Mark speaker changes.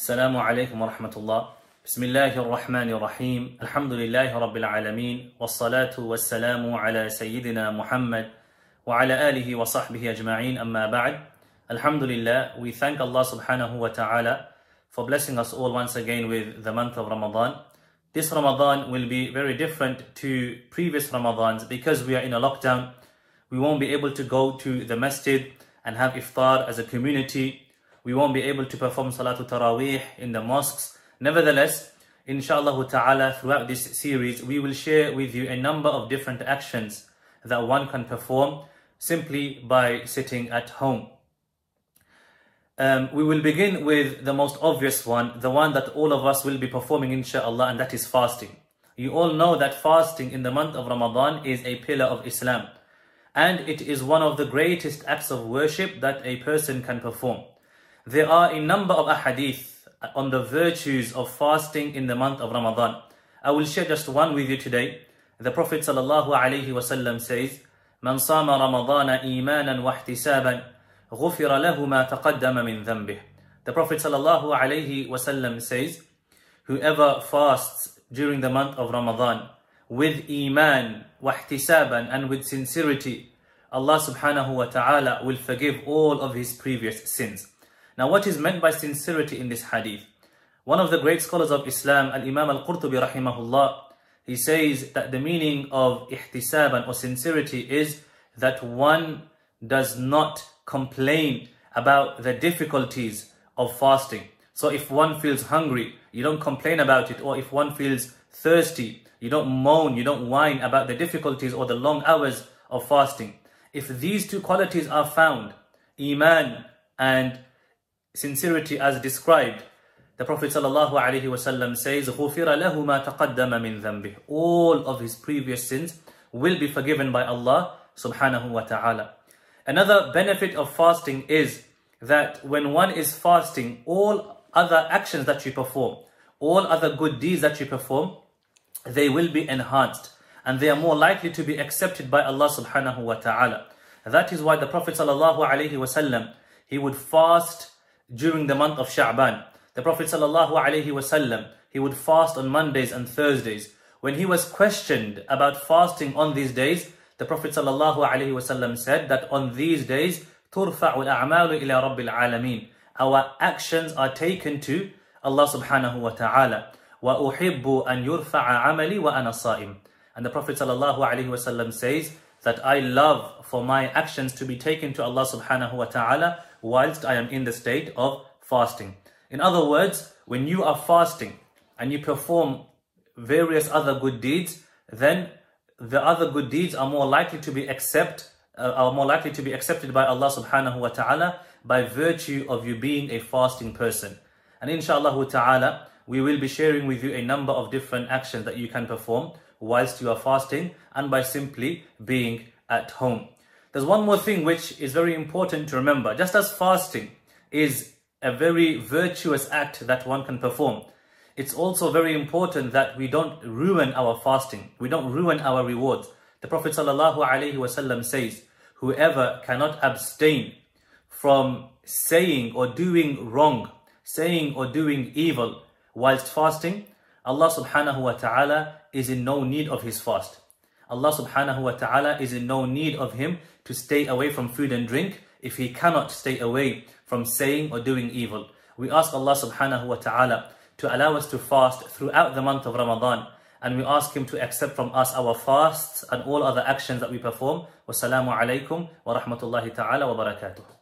Speaker 1: السلام عليكم ورحمة الله بسم الله الرحمن الرحيم الحمد لله رب العالمين والصلاة والسلام على سيدنا محمد وعلى آله وصحبه أجمعين أما بعد الحمد لله we thank Allah subhanahu wa ta'ala for blessing us all once again with the month of Ramadan this Ramadan will be very different to previous Ramadans because we are in a lockdown we won't be able to go to the masjid and have iftar as a community we won't be able to perform Salatul Taraweeh in the mosques. Nevertheless, inshallah ta'ala, throughout this series, we will share with you a number of different actions that one can perform simply by sitting at home. Um, we will begin with the most obvious one, the one that all of us will be performing inshallah, and that is fasting. You all know that fasting in the month of Ramadan is a pillar of Islam. And it is one of the greatest acts of worship that a person can perform. There are a number of ahadith on the virtues of fasting in the month of Ramadan. I will share just one with you today. The Prophet wasallam says, "Man sama Ramadana imanan wa ihtisaban, ghufira lahu ma taqaddama min dhanbih." The Prophet wasallam says, "Whoever fasts during the month of Ramadan with iman ihtisaban and with sincerity, Allah subhanahu wa ta'ala will forgive all of his previous sins." Now, what is meant by sincerity in this hadith? One of the great scholars of Islam, Al Imam Al Qurtubi, rahimahullah, he says that the meaning of ihtisaban or sincerity is that one does not complain about the difficulties of fasting. So, if one feels hungry, you don't complain about it, or if one feels thirsty, you don't moan, you don't whine about the difficulties or the long hours of fasting. If these two qualities are found, Iman and sincerity as described, the Prophet ﷺ says, غُفِرَ لَهُ مَا تَقَدَّمَ مِنْ ذَنْبِهِ All of his previous sins will be forgiven by Allah subhanahu wa ta'ala. Another benefit of fasting is that when one is fasting, all other actions that you perform, all other good deeds that you perform, they will be enhanced and they are more likely to be accepted by Allah subhanahu wa ta'ala. That is why the Prophet ﷺ, he would fast during the month of Sha'ban. The Prophet ﷺ, he would fast on Mondays and Thursdays. When he was questioned about fasting on these days, the Prophet ﷺ said that on these days, تُرْفَعُ الْأَعْمَالُ إِلَى رَبِّ الْعَالَمِينَ Our actions are taken to Allah subhanahu wa ta'ala. وَأُحِبُّ أَن يُرْفَعَ عَمَلِي وَأَنَا صَائِمٌ And the Prophet ﷺ says that I love for my actions to be taken to Allah subhanahu wa ta'ala whilst I am in the state of fasting. In other words, when you are fasting and you perform various other good deeds, then the other good deeds are more likely to be accept uh, are more likely to be accepted by Allah subhanahu wa ta'ala by virtue of you being a fasting person. And inshallah ta'ala, we will be sharing with you a number of different actions that you can perform whilst you are fasting and by simply being at home. There's one more thing which is very important to remember. Just as fasting is a very virtuous act that one can perform, it's also very important that we don't ruin our fasting. We don't ruin our rewards. The Prophet ﷺ says, whoever cannot abstain from saying or doing wrong, saying or doing evil whilst fasting, Allah subhanahu wa ta'ala is in no need of his fast. Allah subhanahu wa ta'ala is in no need of him to stay away from food and drink if he cannot stay away from saying or doing evil. We ask Allah subhanahu wa ta'ala to allow us to fast throughout the month of Ramadan and we ask him to accept from us our fasts and all other actions that we perform. Wassalamu alaikum wa rahmatullahi ta'ala wa barakatuh.